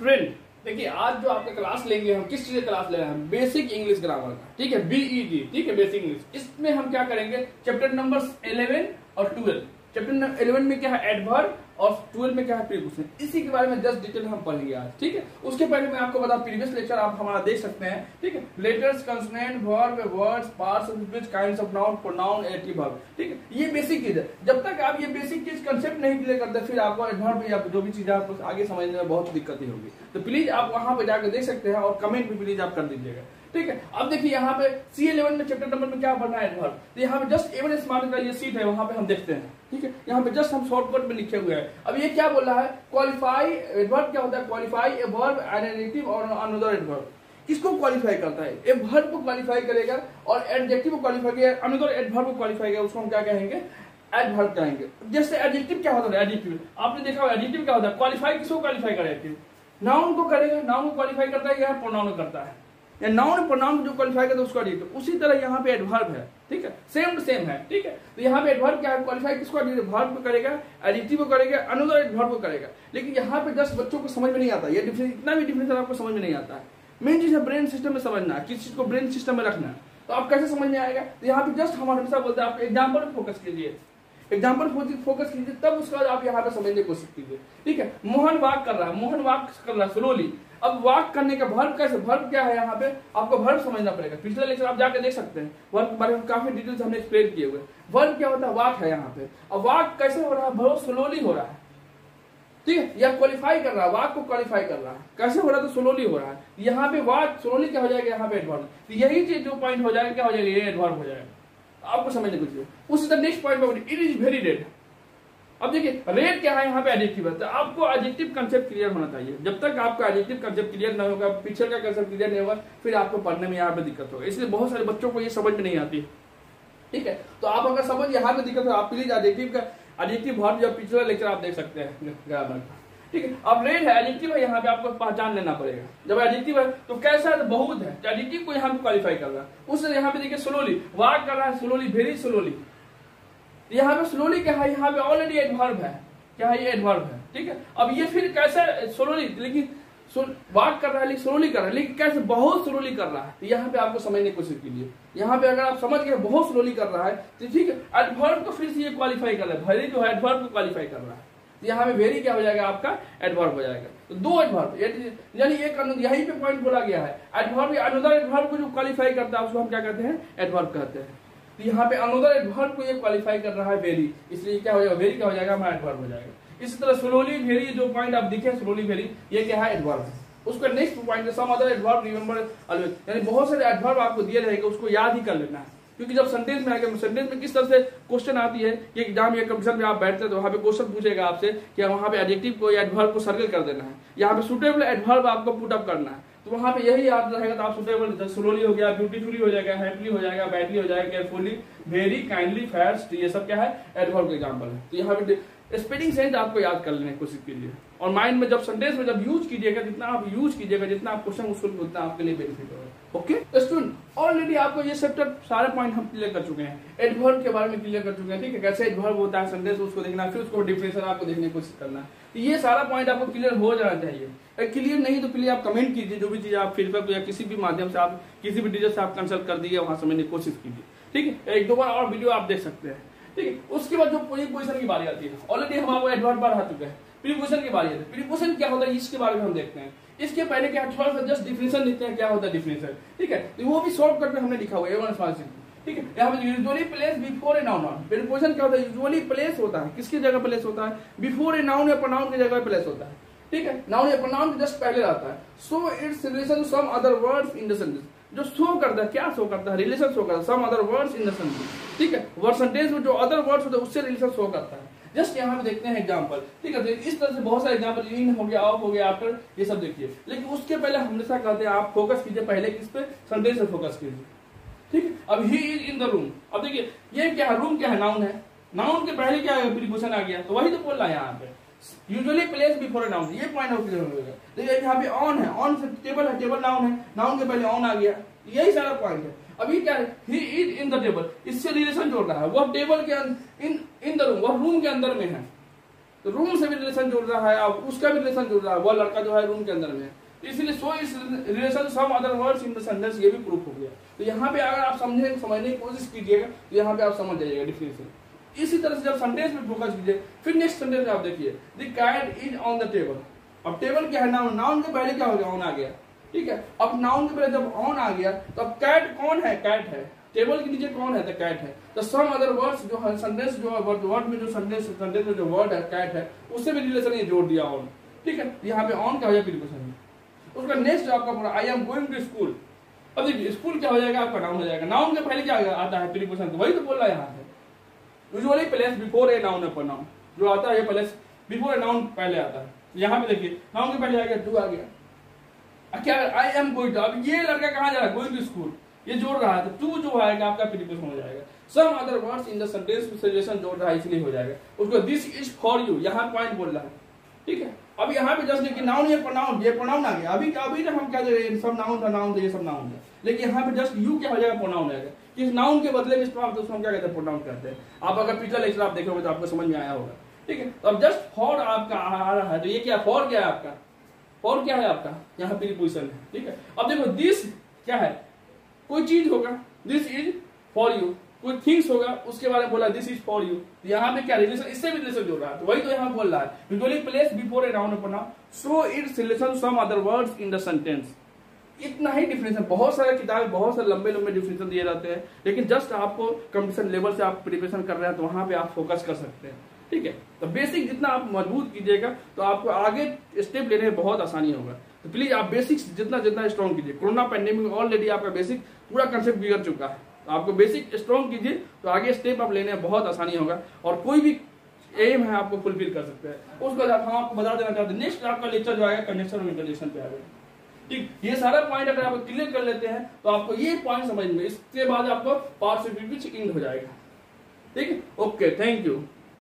Student देखिए, आज जो आपका क्लास लेंगे हम, किस चीज़ का क्लास ले रहे हैं बेसिक इंग्लिश ग्रामर का, ठीक है? बीईडी ठीक है? बेसिक इंग्लिश इसमें हम क्या करेंगे? चैप्टर नंबर 11 और 12 चैप्टर 11 में क्या है? एडवर्ब और 12 में क्या है? प्रीपोजिशन इसी के बारे में जस्ट डिटेल हम पढ़ेंगे आज, ठीक है? उसके पहले मैं आपको बता प्रीवियस लेक्चर आप हमारा देख सकते हैं, ठीक है? Letters consonant verb words parts of speech kinds of noun pronoun adjective verb ठीक है? ये बेसिक चीज़ है। जब तक आप ये बेसिक चीज़ कंसेप्ट नहीं क्लियर करते, फिर आपको एडवर्ब या जो भी चीज़ आपको आगे समझने में बहुत दिक्कत ही होगी। तो प्लीज़ आप वहाँ पर जाकर देख सकते हैं और कमेंट भी प्लीज़ आप कर दीजिएगा। ठीक है? अब देखिए यहाँ पे सी इलेवन में चैप्टर नंबर में क्या पढ़ना है एडवर्ब तो यहाँ पे जस्ट एवन स्मार्ट का ये सीट है, वहाँ पे हम देखते हैं। ठीक है? यहाँ पे जस्ट हम शॉर्टकट में लिखे हुए हैं। अब ये क्या बोल है? क्वालिफाई एडवर्ब क्या होता है? क्वालिफाई ए वर्ब और अनदर एडवर्ब किसको क्वालिफाई करता है? ए वर्ब को क्वालिफाई करेगा और एडजेक्टिव को क्वालिफाई करेगा अनदर एडवर्ब को क्वालिफाई करेगा उसको हम क्या कहेंगे? एडवर्ब कहेंगे। जैसे एडजेक्टिव क्या होता है? एडजेक्टिव आपने देखा होगा एडजेक्टिव क्या होता है? क्वालिफाई किसको क्वालिफाई करेगा? नाउन को करेगा। नाउन को क्वालिफाई करता है या प्रोनाउन करता है? या नाउन प्रोनाउन जो क्वालिफाई करता है उसको एडजेक्टिव उसी तरह यहाँ पे एडवर्ब है, ठीक है? सेम टू सेम है, ठीक है? तो यहाँ पे एडवर्ब क्या है? क्वालिफाई किसको वर्ब को करेगा एडिटिव को करेगा अनदर एडवर्ब को करेगा। लेकिन यहाँ पे जस्ट बच्चों को समझ में नहीं आता, ये डिफरेंस इतना भी डिफरेंस आपको समझ में नहीं आता। है मेन चीज़ है ब्रेन सिस्टम में समझना है किस चीज़ को ब्रेन सिस्टम में रखना। तो आप कैसे समझ में आएगा? तो यहाँ पे जस्ट हम हमेशा बोलते हैं, आप एग्ज़ाम्पल फोकस कीजिए। एग्ज़ाम्पल फोकस कीजिए, तब उसके आप यहाँ पे समझने की कोशिश कीजिए। ठीक है? मोहन वाक कर रहा है, मोहन वाक कर रहा है स्लोली अब वाक करने का भर्व कैसे भर्व क्या है यहाँ पे? आपको भर्व समझना पड़ेगा। पिछले लेक्चर आप जाके देख सकते हैं। वर्ब के बारे में काफ़ी डिटेल्स हमने एक्सप्लेन किए हुए वर्ब क्या होता है? वाक है यहाँ पे। अब वाक कैसे हो रहा है? बहुत स्लोली हो रहा है। ठीक है? या क्वालिफाई कर रहा है। वाक को क्वालिफाई कर रहा है। कैसे हो रहा है? तो स्लोली हो रहा है। यहाँ पे वाक स्लोली क्या हो जाएगा? यहाँ पे एडवर्ब तो यही चीज़ जो पॉइंट हो जाएगा, क्या हो जाएगा? ये एडवर्ब हो जाएगा। आपको समझने कुछ उसी next point it is very red अब देखिए रेट क्या है यहाँ पे एडिक्टिव है? तो आपको एडिक्टिव कंसेप्ट क्लियर होना चाहिए। जब तक आपका एडिक्टिव कंसेप्ट क्लियर नहीं होगा पिक्चर का कंसेप्ट क्लियर नहीं होगा, फिर आपको पढ़ने में यहाँ पे दिक्कत होगा। इसलिए बहुत सारे बच्चों को ये समझ में नहीं आती। ठीक है? तो आप अगर समझ, यहाँ पे दिक्कत हो, आप प्लीज़ एडिक्टिव का एडिक्टिव वर्ब या पिछला लेक्चर आप देख सकते हैं। ग्रामर ठीक है? अब रेड है एडिक्टिव है, यहाँ पे आपको पहचान लेना पड़ेगा। जब एडिक्टिव है तो कैसा है बहुत है? एडिक्टिव को यहाँ पे क्वालिफाई कर रहा है उस यहाँ पे देखिए स्लोली वाक कर रहा है स्लोली वेरी स्लोली यहाँ पे स्लोली क्या है? यहाँ पे ऑलरेडी एडवर्ब है। क्या है? ये एडवर्ब है। ठीक है? अब ये फिर कैसे स्लोली लेकिन वाक कर रहा है, लेकिन स्लोली कर रहा है, लेकिन कैसे बहुत स्लोली कर रहा है। तो यहाँ पे आपको समझने की कोशिश कीजिए। यहाँ पे अगर आप समझ गए, बहुत स्लोली कर रहा है तो ठीक है एडवर्ब को फिर से ये क्वालिफाई कर रहा है। भरी जो है एडवर्ब को क्वालिफाई कर रहा है। तो यहाँ पे वेरी क्या हो जाएगा आपका? एडवर्ब हो जाएगा। तो दो एडवर्ब यानी एक यही पे पॉइंट बोला गया है। एडवर्ब एडवर्ब को जो क्वालिफाई करता है, उसको हम क्या कहते हैं? एडवर्ब कहते हैं। तो यहाँ पे अनोदर एडवर्ब को ये क्वालिफाई कर रहा है वेरी इसलिए क्या हो जाएगा? वेरी क्या हो जाएगा? हमारा एडवर्ब हो जाएगा। इसी तरह स्लोली वेरी जो पॉइंट आप दिखे स्लोली वेरी ये क्या है? एडवर्ब है। उसका next point some other adverb remember always यानी बहुत सारे एडवर्ब आपको दिए रहेगा, उसको याद ही कर लेना है। क्योंकि जब सेंटेंस में आएगा सेंटेंस में किस तरह से क्वेश्चन आती है कि एग्ज़ाम या कंपटीशन में आप बैठते हैं तो वहाँ पे क्वेश्चन पूछेगा आपसे कि वहाँ पे एडजेक्टिव को या एडवर्ब को सर्कल कर देना है। यहाँ पे सुटेबल एडवर्ब आपको पुट अप करना है। तो वहाँ पे यही याद रहेगा तो आप सुटेबल स्लोली हो गया ब्यूटीफुली हो जाएगा हैप्पीली हो जाएगा बैटली हो जाएगा केयरफुली वेरी काइंडली फेस्ट ये सब क्या है? एडवर्ब का एग्ज़ाम्पल है। तो यहाँ पे स्पेलिंग सेंस आपको याद कर लेने कोशिश कीजिए और माइंड में जब संदेश में जब यूज़ कीजिएगा, जितना आप यूज़ कीजिएगा, जितना आप क्वेश्चन उसको उतना आपके लिए बेनिफिट होगा। ओके स्टूडेंट ऑलरेडी आपको ये चैप्टर सारे पॉइंट हम क्लियर कर चुके हैं। एडवर्ब के बारे में क्लियर कर चुके हैं, ठीक है? कैसे एडवर्ब होता है सेंटेंस उसको देखना, फिर उसको डिफरेंशियल आपको देखने की कोशिश करना तो ये सारा पॉइंट आपको क्लियर हो जाना चाहिए। क्लियर नहीं तो प्लीज़ आप कमेंट कीजिए, जो भी चीज़ आप फीडबैक या किसी भी माध्यम से आप, किसी भी टीचर से आप कंसल्ट कर दीजिए, वहाँ समझने की कोशिश कीजिए। ठीक है? एक दो बार और वीडियो आप देख सकते हैं। ठीक है? उसके बाद जो पोजिशन की बारी आती है। ऑलरेडी हम आपको एडवर्ब बढ़ा चुके हैं। प्रीपोजिशन की बारी आती है। प्रीपोजिशन क्या होता है, इसके बारे में हम देखते हैं। इसके पहले क्या थोड़ा सा जस्ट डिफिनेशन लिखते हैं, क्या होता है डिफिनेशन ठीक है? तो वो भी शॉर्ट करके हमने लिखा हुआ है ठीक है? Usually place before a noun preposition क्या होता है? यूजुअली प्लेस होता है। किसकी जगह प्लेस होता है? बिफोर ए नाउन या प्रोनाउन की जगह प्लेस होता है। ठीक है? नाउन या प्रोनाउन जस्ट पहले रहता है। So it's relation some other words in the sentence जो शो करता है, क्या शो करता है? रिलेशन शो करता है। Some other words in the sentence ठीक है? वर्ड सेंटेंस में जो अदर वर्ड्स होते हैं, उससे रिलेशन शो करता है। जस्ट यहाँ पे देखते हैं एग्ज़ाम्पल ठीक है तो इस तरह से बहुत सारे एग्ज़ाम्पल इन हो गया ऑफ़ हो गया आफ्टर ये सब देखिए. लेकिन उसके पहले हमेशा कहते हैं, आप फोकस कीजिए पहले किस पे? सेंटेंस पे फोकस कीजिए. ठीक है, अब he is in the room अब देखिए, ये क्या है? रूम क्या है? नाउन है. नाउन के पहले क्या प्रीपोजिशन आ गया? तो वही तो बोल रहा है यहाँ पे. यूजुअली प्लेस बिफोर नाउन ये पॉइंट ऑफ़ क्लियर होगा. देखिए, यहाँ पे ऑन है. ऑन से टेबल है टेबल नाउन है. नाउन के पहले ऑन आ गया. यही सारा पॉइंट है. अभी क्या है? इज़ इन द टेबल इससे रिलेशन जोड़ रहा है। वह टेबल के इन इन द रूम वह रूम के अंदर में है। तो रूम से भी रिलेशन जुड़ रहा है, अब उसका भी रिलेशन जुड़ रहा है। वह लड़का जो है रूम के अंदर में है। तो इसलिए सो इस relation some other words in the sentence ये भी प्रूफ हो गया। तो यहाँ पे अगर आप समझे, समझने की कोशिश कीजिएगा तो यहाँ पे आप समझ जाइएगा डिफिनेशन इसी तरह से जब सेंटेंस में फोकस कीजिए, फिर नेक्स्ट सेंटेंस आप देखिए। The cat is on the table अब टेबल क्या है? नाउन नाउन के पहले क्या हो गया? ऑन आ गया। ठीक है? अब नाउन के पहले जब ऑन आ गया तो अब कैट कौन है? कैट है। टेबल के नीचे कौन है? तो कैट है। तो सम अदर वर्ड्स जो है सेंटेंस जो है वर्ड में जो सेंटेंस सेंटेंस में जो वर्ड है कैट है, उससे भी रिलेशन ये जोड़ दिया ऑन ठीक है? यहाँ पे ऑन क्या हो जाएगा प्रीपोजिशन उसका नेक्स्ट जो आपका पूरा I am going to school अब देखिए स्कूल क्या हो जाएगा? आपका नाउन हो जाएगा। नाउन के पहले क्या आता है प्रीपोजिशन वही तो बोल रहा है यहाँ पे। Usually place before a noun है नाउन जो आता है प्लेस बिफोर ए नाउन पहले आता है। यहाँ पे देखिए नाउन के पहले आ गया टू आ गया। क्या आई एम गोइंग टू अब ये लड़का कहाँ जा रहा है? गोइंग टू स्कूल ये जोड़ रहा है तो टू जो आएगा, आपका हो जाएगा। Some other words in the sentence suggestion जोड़ रहा है, इसलिए हो जाएगा। उसको दिस इज़ फॉर यू यहाँ पॉइंट बोल रहा है। ठीक है? अब यहाँ पे जस्ट नाउन ये ये आ गया। अभी अभी हम क्या दे रहे सब नाउन था नाउन था, ये सब नाउन है लेकिन यहाँ पे जस्ट यू क्या हो जाएगा? प्रोनाउन आएगा नाउन के बदले में क्या कहते हैं? प्रोनाउन कहते हैं। आप अगर पिछला लेक्चर आप देखोगे तो आपको समझ में आया होगा। ठीक है? तो अब जस्ट फॉर आपका आ रहा है तो ये क्या फॉर क्या है आपका? फॉर क्या है आपका? यहाँ प्रीपोजिशन है, ठीक है? अब देखो दिस क्या है? कोई चीज़ होगा दिस इज़ फॉर यू कोई थिंग्स होगा, उसके बारे में बोला दिस इज़ फॉर यू यहाँ पे क्या रिलेशन इससे भी रिलेशन जोड़ रहा है। तो वही तो यहाँ बोल रहा है। Usually place before a so it's relation some other words in the sentence इतना ही डिफिनेशन बहुत सारे किताबें, बहुत सारे लंबे लंबे डिफिनेशन दिए जाते हैं। लेकिन जस्ट आपको कंपटीशन लेवल से आप प्रिपरेशन कर रहे हैं तो वहाँ पे आप फोकस कर सकते हैं। ठीक है? तो बेसिक जितना आप मज़बूत कीजिएगा तो आपको आगे स्टेप लेने में बहुत आसानी होगा। तो प्लीज़ आप बेसिक्स जितना जितना स्ट्रॉन्ग कीजिए। कोरोना पैंडेमिक ऑलरेडी आपका बेसिक पूरा कंसेप्ट बिगड़ चुका है। तो आपको बेसिक स्ट्रॉन्ग कीजिए तो आगे स्टेप आप लेने में बहुत आसानी होगा और कोई भी एम है आपको फुलफिल कर सकते हैं। उसके हम आपको बता देना चाहते हैं नेक्स्ट आपका लेक्चर जो आएगा कंडक्शन और इंटरजेक्शन पे आएगा। ठीक? ये सारा पॉइंट अगर आप क्लियर कर लेते हैं तो आपको ये पॉइंट समझ में, इसके बाद आपको पार्ट हो जाएगा। ठीक है? Okay thank you